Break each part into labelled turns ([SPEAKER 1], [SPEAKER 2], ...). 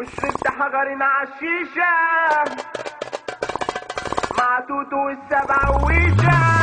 [SPEAKER 1] والست حجرنا عالشيشة مع توتو السبع ويشة.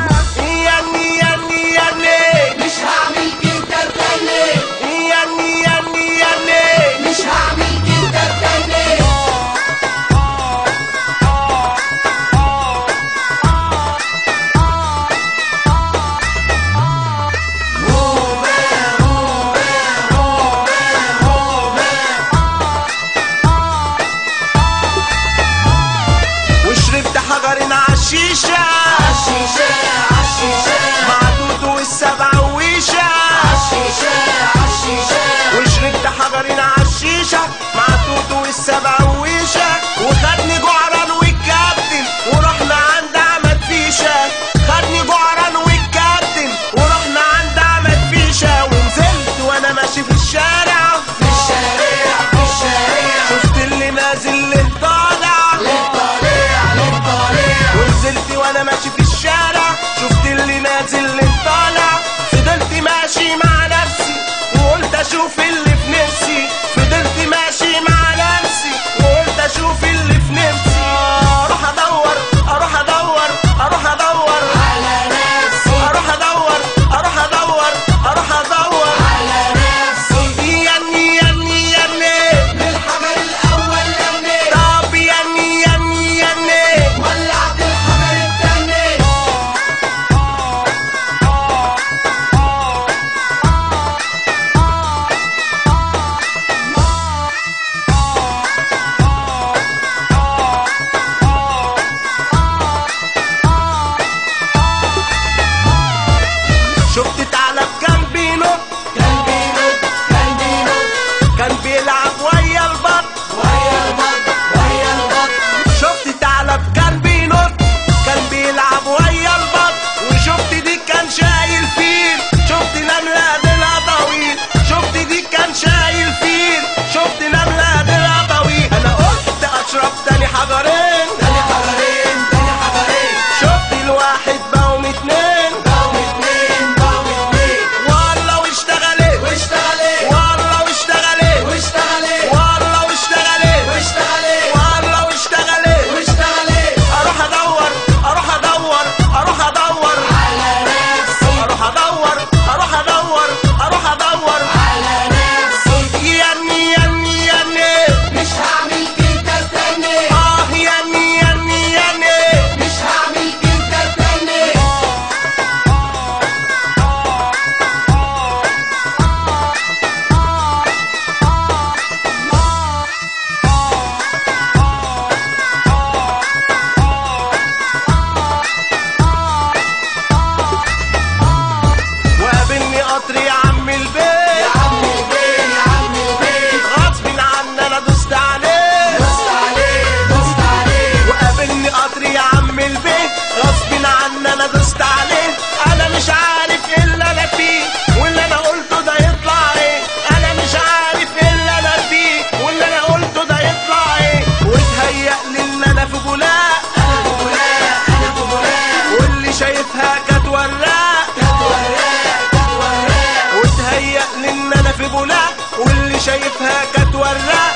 [SPEAKER 1] تتولاك تتولاك تتولاك وتهيأ لي ان أنا في
[SPEAKER 2] بولاك
[SPEAKER 1] واللي شايفها كتولاك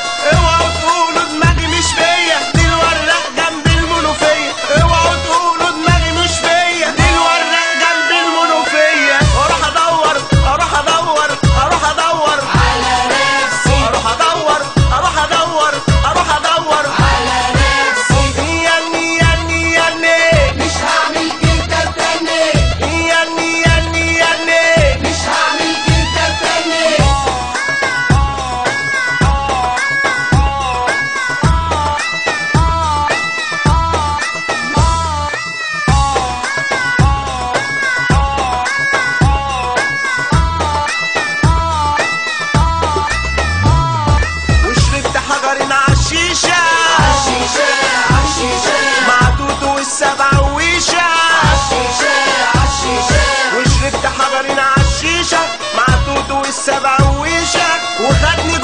[SPEAKER 1] السبع وشك وخدني